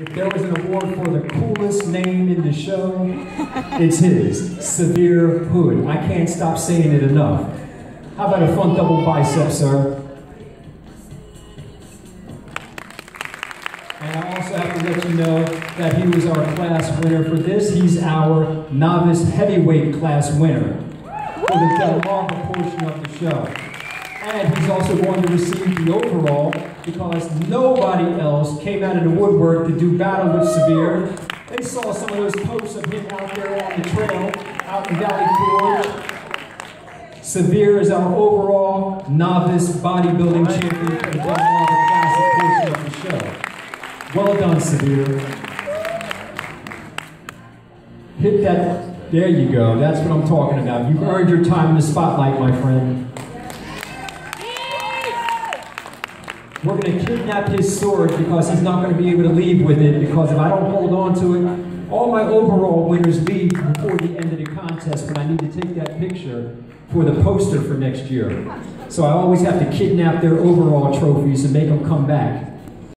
If there was an award for the coolest name in the show, it's his, Severe Hood. I can't stop saying it enough. How about a front double bicep, sir? And I also have to let you know that he was our class winner for this. He's our novice heavyweight class winner for the Delmarva portion of the show. And he's also going to receive the overall because nobody else came out of the woodwork to do battle with Severe. They saw some of those posts of him out there on the trail, out in Valley Forge. Severe is our overall novice bodybuilding champion for the Classic portion of the show. Well done, Severe. Hit that. There you go. That's what I'm talking about. You've earned your time in the spotlight, my friend. We're going to kidnap his sword because he's not going to be able to leave with it because if I don't hold on to it, all my overall winners leave before the end of the contest when I need to take that picture for the poster for next year. So I always have to kidnap their overall trophies and make them come back.